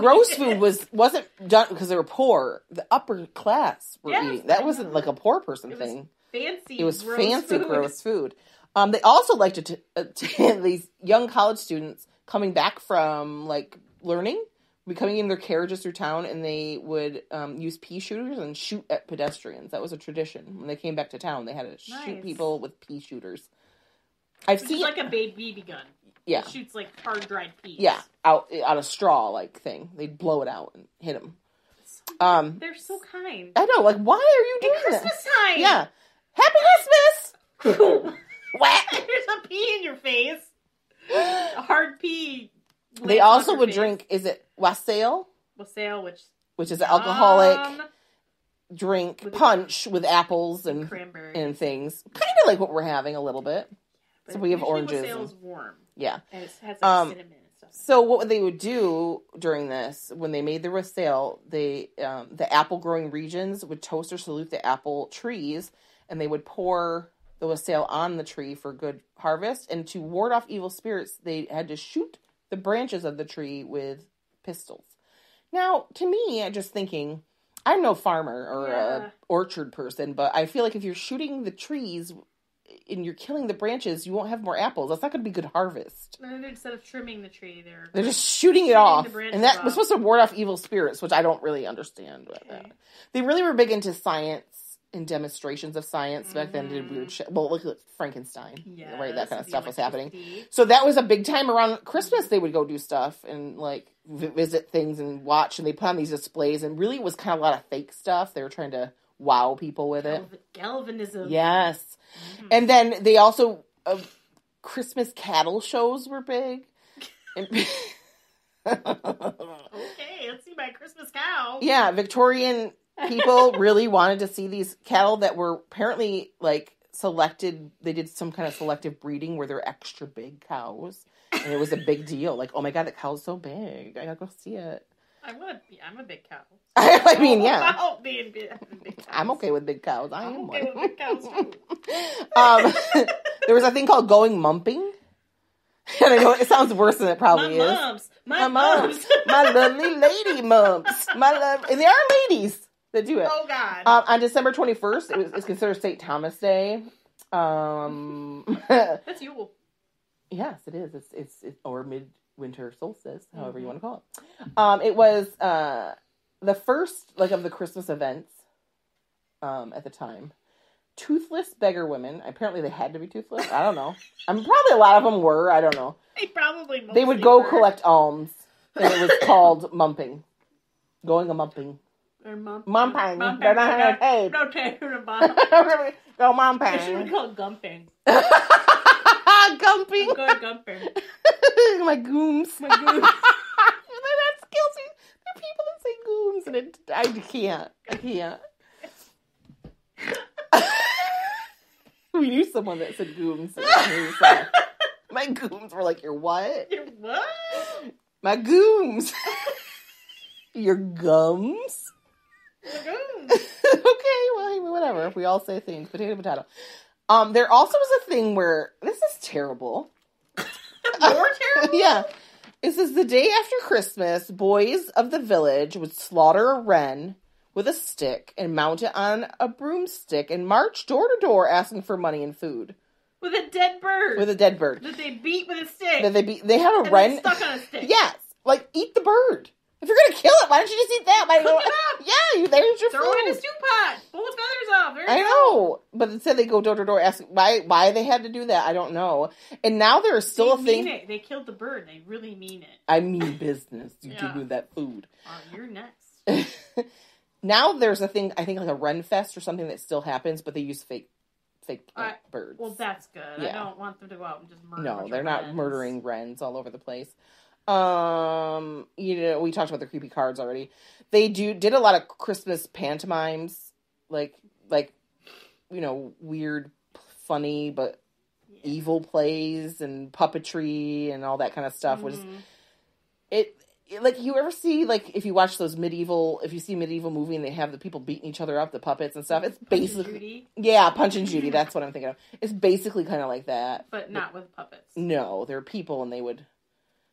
gross food was wasn't done because they were poor. The upper class were Yes, eating. That I wasn't know. like a poor person It was thing. fancy. It was gross fancy, food. gross food. Um, they also liked to, t- uh, t- these young college students coming back from like learning, be coming in their carriages through town, and they would um, use pea shooters and shoot at pedestrians. That was a tradition. When they came back to town, they had to shoot people with pea shooters. I've Which seen, like a baby BB gun. Yeah, It shoots like hard dried peas. yeah, out out of straw like thing. They'd blow it out and hit them. Um, They're so kind. I know, like, why are you doing that? Christmas time. Yeah, happy Christmas. Whack. There's a pea in your face. A hard pea. They also would face. drink. Is it wassail, wassail, which which is an alcoholic drink With- punch with apples and cranberry. and things, kind of like what we're having a little bit. So we have oranges Wassail and- is warm Yeah. and it has like Um, cinnamon and stuff. So what they would do during this, when they made the wassail, they um, the apple growing regions would toast or salute the apple trees, and they would pour the wassail on the tree for good harvest. And to ward off evil spirits, they had to shoot the branches of the tree with pistols. Now, to me, I'm just thinking, I'm no farmer or Yeah. a orchard person, but I feel like if you're shooting the trees and you're killing the branches, you won't have more apples. That's not going to be good harvest. And instead of trimming the tree, they're They're just shooting it off, and that off. was supposed to ward off evil spirits, which I don't really understand. Okay. that. They really were big into science and demonstrations of science back then. Did weird mm-hmm. shit. Well, look at Frankenstein, yeah, right? That kind of stuff was happening. So that was a big time around Christmas. Mm-hmm. They would go do stuff and like v- visit things and watch, and they put on these displays. And really, it was kind of a lot of fake stuff. They were trying to wow people with it. Galvanism. Yes, Mhm. and then they also uh, Christmas cattle shows were big. And- Okay, let's see my Christmas cow. yeah, Victorian people really wanted to see these cattle that were apparently like selected. They did some kind of selective breeding where they're extra big cows, and it was a big deal. Like, oh my god, that cow's so big! I gotta go see it. I want to be. I'm a big cow. I mean, yeah, About being big, big cows. I'm okay with big cows. I I'm am okay one. with big cows too. um, there was a thing called going mumping, and I know it sounds worse than it probably my is. mums, my, My mums, my lovely lady mums, my love, and there are ladies that do it. oh God. Um, on December 21st, it was it's considered St. Thomas Day. Um, That's you. yes, it is. It's, it's it's or midwinter solstice, however you Mhm. want to call it. Um, it was uh the first like of the Christmas events. Um, at the time, toothless beggar women. Apparently, they had to be toothless. I don't know. I'm probably a lot of them were. I don't know. They probably. They would go were. collect alms, and it was called mumping. Going a mumping. Or Mumping. Mumping. They're not gonna pay. No, take her to mum. Go They should have mumping. called gumping. Gumping. Good gumping. My gooms. My goose. that kills me. There are people that say gooms, and it, I can't. I can't. we knew someone that said gooms. and we were sorry. My gooms were like, your what? Your what? My gooms. your gums? Okay, well, whatever. If we all say things, potato, potato. Um, there also was a thing where this is terrible. More terrible. yeah. It says the day after Christmas, boys of the village would slaughter a wren with a stick and mount it on a broomstick and march door to door asking for money and food With a dead bird. with a dead bird. that they beat with a stick. Then they beat. they have a and wren. stuck on a stick. Yes, like eat the bird. If you're gonna kill it, why don't you just eat that? Why Cook up. Yeah, you, there's your Throw food. it in a stew pot. Pull the feathers off. There you I know, but instead they go door to door asking why why they had to do that. I don't know. And now there is still they a thing. It. They killed the bird. They really mean it. I mean business. You Yeah. give me that food. Oh, you're next. now there's a thing I think like a Ren Fest or something that still happens, but they use fake fake uh, birds. Well, that's good. I don't want them to go out and just murder. no, they're not wrens. murdering wrens all over the place. Um, you know, we talked about the creepy cards already. They do did a lot of Christmas pantomimes, like like you know weird, funny but Yeah. evil plays and puppetry and all that kind of stuff. Was Mhm. it, it like you ever see like if you watch those medieval if you see medieval movie and they have the people beating each other up the puppets and stuff it's Punch and basically Judy, yeah punch and judy that's what i'm thinking of it's basically kind of like that but not with puppets. no they're people and they would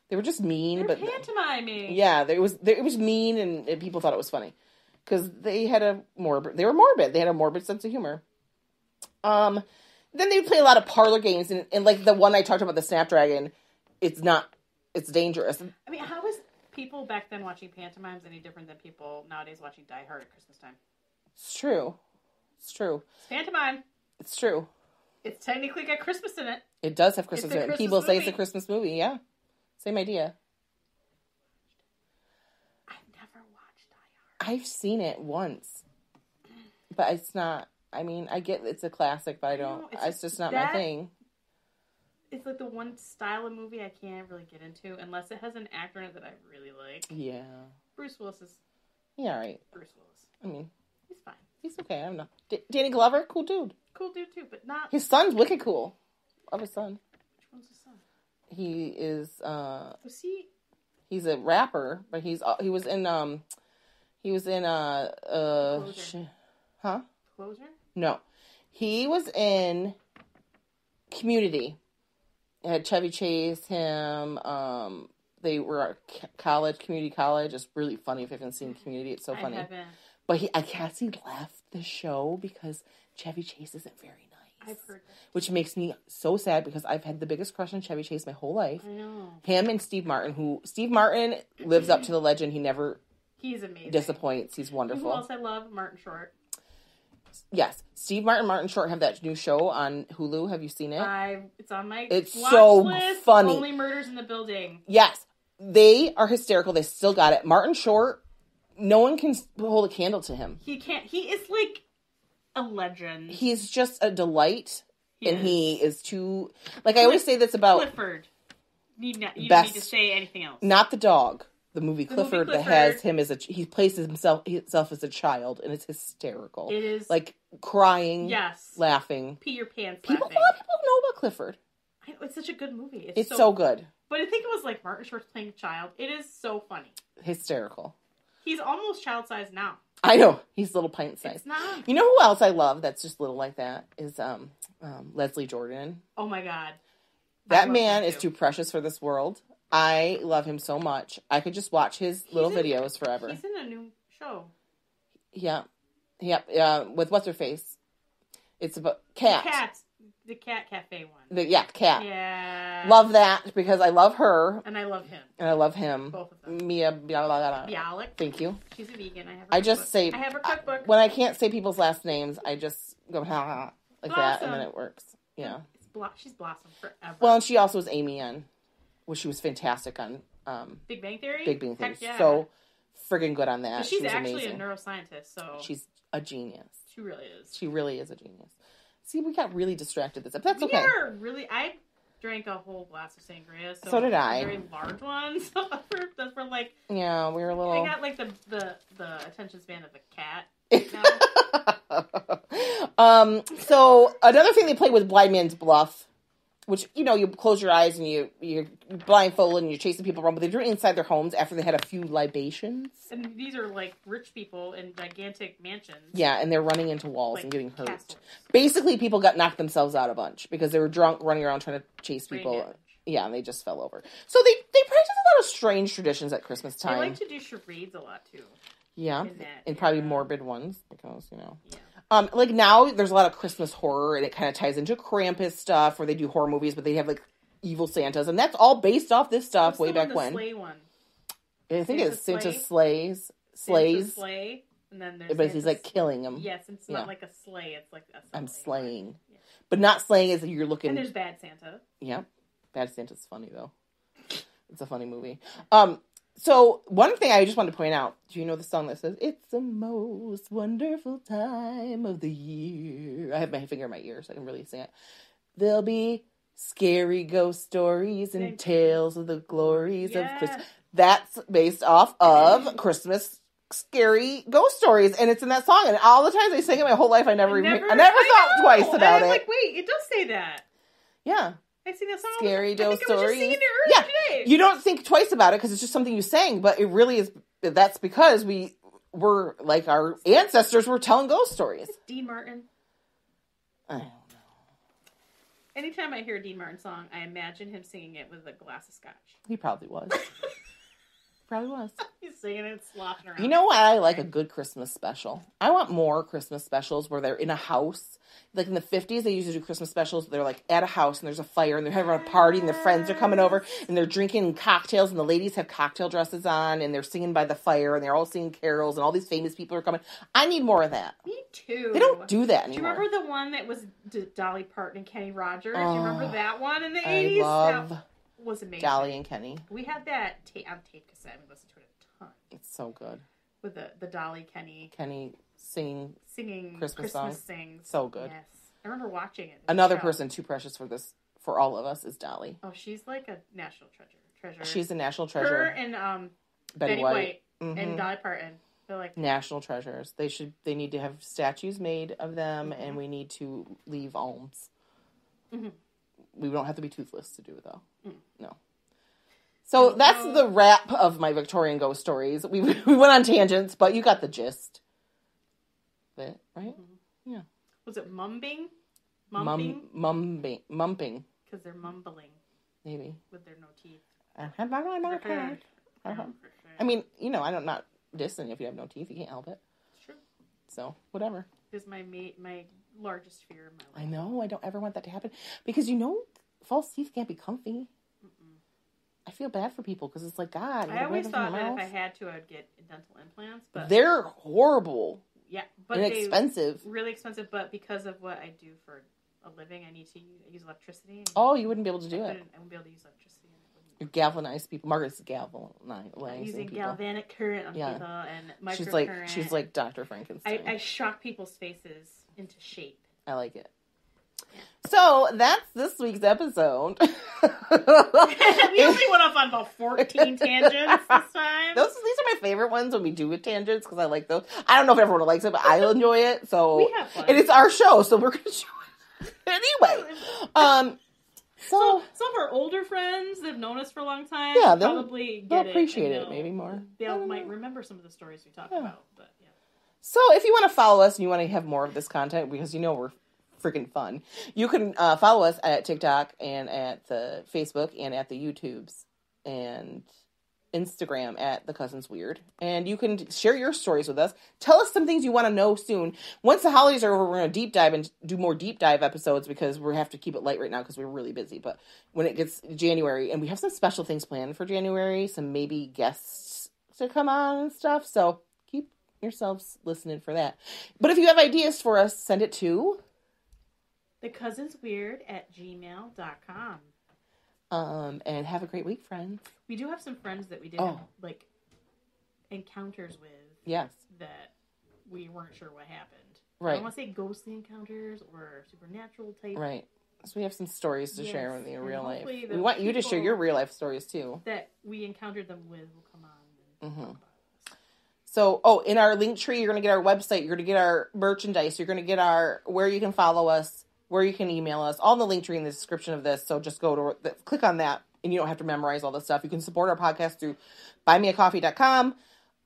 They were just mean, They're but pantomiming. yeah, there was there, it was mean, and, and people thought it was funny because they had a morbid. They were morbid. They had a morbid sense of humor. Um, then they would play a lot of parlor games, and, and like the one I talked about, the Snapdragon. It's not. It's dangerous. I mean, how was people back then watching pantomimes any different than people nowadays watching Die Hard at Christmas time? It's true. It's true. It's pantomime. It's true. It's technically got Christmas in it. It does have Christmas in it. Christmas People say it's a. Christmas movie. Yeah, same idea. I've never watched Die Hard. I've seen it once, but it's not. I mean, I get it's a classic, but I don't. know, it's, it's just not that- my thing. It's like the one style of movie I can't really get into unless it has an actor in it that I really like. Yeah. Bruce Willis is Yeah. Right. Bruce Willis. I mean, He's fine. he's okay. I don't know. D- Danny Glover, cool dude. Cool dude too, but not. His son's wicked cool. Love his son. Which one's his son? He is. uh Was he? He's a rapper, but he's uh, he was in um he was in uh uh Closer. sh- huh Closer? no he was in Community. It had Chevy Chase, him. Um, they were at college, community college. It's really funny if you haven't seen Community. It's so funny. I haven't. But he, I guess he left the show because Chevy Chase isn't very. I've heard that. Which makes me so sad because I've had the biggest crush on Chevy Chase my whole life. I know. Him and Steve Martin, who Steve Martin lives up to the legend. He never He's amazing. disappoints. He's know Who wonderful. else I love? Martin Short. Yes, Steve Martin, Martin Short have that new show on Hulu. Have you seen it? I. It's on my. It's watch so list. funny. Only murders in the building. yes, they are hysterical. They still got it. Martin Short, no one can hold a candle to him. He can't. He is like a legend. He's just a delight, and is. he is too. Like I always say this about Clifford. Need not, you Best- don't need to say anything else. not the dog. The movie The movie Clifford, that has him as a he plays himself himself as a child, and it's hysterical. It is like crying, yes. laughing. Pee your pants. People, a lot of people know about Clifford. I know, It's such a good movie. It's, It's so, so good, But I think it was like Martin Short playing a child. It is so funny. hysterical. He's almost child size now. I know he's little pint size. It's not. You know who else I love that's just little like that is um, um Leslie Jordan. Oh my god. That man is too precious for this world. I love him so much. I could just watch his little in- videos forever. He's in a new show. Yeah, yeah, yeah. With what's her face? It's about cat. Cats. The Cat Cafe one. The, yeah, cat. Yeah. Love that because I love her And I love him. and I love him. Both of them. Mia. Blah, blah, blah. Bialik. Thank you. She's a vegan. I have. Her I just cookbook. say I have her cookbook. when I can't say people's last names, I just go ha ha like that, and then it works. Yeah. It's blo- she's blossomed forever. Well, and she also was Amy on, which she was fantastic on um, Big Bang Theory. Big Bang Theory. Yeah. So friggin' good on But that. she's she actually amazing. a neuroscientist, so She's a genius. she really is. She really is a genius. See, we got really distracted this, but that's We okay. really. I drank a whole glass of sangria. So, So did I. Very large ones. for, that's for like. Yeah, we were a I little. I got like the the the attention span of a cat. um. So another thing they played with Blind Man's Bluff, which you know you close your eyes and you you're blindfolded and you're chasing people around, but they do it inside their homes after they had a few libations. And these are like rich people in gigantic mansions. Yeah, and they're running into walls like and getting hurt. castles. Basically, people got knocked themselves out a bunch because they were drunk, running around trying to chase people. Yeah, and they just fell over. So they they practice a lot of strange traditions at Christmas time. They like to do charades a lot too. yeah, and probably era. morbid ones because you know. Yeah. Um, like now there's a lot of Christmas horror, and it kind of ties into Krampus stuff, where they do horror movies, but they have like evil Santas, and that's all based off this stuff What's way back when. Sleigh one. I think Santa it's Santa Slay? slays, slays, sleigh, and then there's but he's like killing them. Yes, it's Yeah. not like a sleigh. It's like I'm slaying, Yeah. but not slaying is you're looking. And there's Bad Santa. Yeah, Bad Santa's funny though. It's a funny movie. Um so one thing I just wanted to point out, do you know the song that says It's the most wonderful time of the year? I have my finger in my ear so I can really sing it. There'll be scary ghost stories and tales of the glories of Christmas. That's based off of Christmas scary ghost stories and it's in that song and all the times I sang it my whole life I never even I never thought know! twice about it. like, wait, it does say that. yeah. I sing that song. Scary the time. I ghost think I was just stories. Yeah, today. you don't think twice about it because it's just something you sang, but it really is. That's because we were like our ancestors were telling ghost stories. Dean Martin. I don't know. Anytime I hear a Dean Martin song, I imagine him singing it with a glass of scotch. He probably was. probably was. He's singing it, sloshing around. You know what? I like a good Christmas special. I want more Christmas specials where they're in a house. Like in the 50s, they used to do Christmas specials. They're like at a house and there's a fire and they're having a party and their friends are coming over and they're drinking cocktails and the ladies have cocktail dresses on and they're singing by the fire and they're all singing carols and all these famous people are coming. I need more of that. Me too. They don't do that anymore. Do you remember the one that was Dolly Parton and Kenny Rogers? Do Oh, you remember oh, that one in the I 80s? love that was amazing. Dolly and Kenny. We had that ta- on tape cassette. We listened to it a ton It's so good. with the, the Dolly Kenny Kenny singing singing Christmas Christmas, songs. sings. So good. Yes. I remember watching it. Another person too precious for this for all of us is Dolly. Oh, she's like a national treasure. Treasure. She's a national treasure. her and um Betty, Betty, White. White, Mhm. and Dolly Parton. They're like national treasures. They should. They need to have statues made of them, Mm-hmm. and we need to leave alms. Mhm. We don't have to be toothless to do it, though. Mm. No. So No, that's no. the wrap of my Victorian ghost stories. We we went on tangents, but you got the gist. of It right? Mm-hmm. was it mumbing? Mumbing? Mum, mumbing, mumping, Because they're mumbling maybe. with their no teeth. I uh-huh. I mean, you know, I don't not dissing if you have no teeth. You can't help it. It's true. So whatever. Is my ma- my largest fear in my life. I know. I don't ever want that to happen because you know, false teeth can't be comfy. I feel bad for people because it's like God. I always thought that if. I had to, I'd get dental implants. But They're horrible yeah, but and expensive. really expensive. But because of what I do for a living, I need to use, use electricity. Oh, you wouldn't be able to I do it. I wouldn't be able to use electricity. and it wouldn't You galvanize people. Margaret's galvanizing using people. galvanic current on Yeah. people and microcurrent. She's like she's like Doctor Frankenstein. I, I shock people's faces into shape. I like it. So that's this week's episode. we only went off on about 14 tangents this time. Those these are my favorite ones when we do with tangents because I like those. I don't know if everyone likes it, but I enjoy it. So We have fun. and it's our show, so we're gonna it anyway. Um, So, so some of our older friends that have known us for a long time Yeah, they'll- probably get they'll appreciate and it maybe more. They might remember some of the stories we talked Yeah. about. But yeah. So if you want to follow us and you want to have more of this content because you know we're freaking fun, you can uh, follow us at TikTok and at the Facebook and at the YouTubes and Instagram at the Cousins Weird. And you can share your stories with us. Tell us some things you want to know soon. Once the holidays are over, we're going to deep dive and do more deep dive episodes because we have to keep it light right now because we're really busy. But when it gets January, and we have some special things planned for January, some maybe guests to come on and stuff. So yourselves listening for that. But if you have ideas for us, send it to The Cousins Weird at gmail.com. um and have a great week, friends. We do have some friends that we did Oh. have, like encounters with Yes. that we weren't sure what happened. I Right. don't want to say ghostly encounters or supernatural type Right. So we have some stories to share with you in real life. We want you to share your real life stories too. that we encountered them with will come on and Mhm. talk about us. So, oh, in our link tree, you're going to get our website, you're going to get our merchandise, you're going to get our where you can follow us, where you can email us, all in the link tree in the description of this. So just go to click on that, and you don't have to memorize all this stuff. You can support our podcast through buymeacoffee.com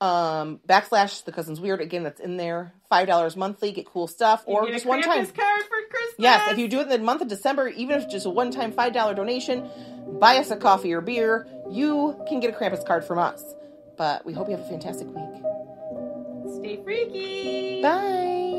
um backslash the cousins weird again that's in there five dollars monthly get cool stuff or just one time card for Christmas. Yes, if you do it in the month of December, even if it's just a one time $5 donation, buy us a coffee or beer, you can get a Krampus card from us. But we hope you have a fantastic week. Stay freaky. Bye.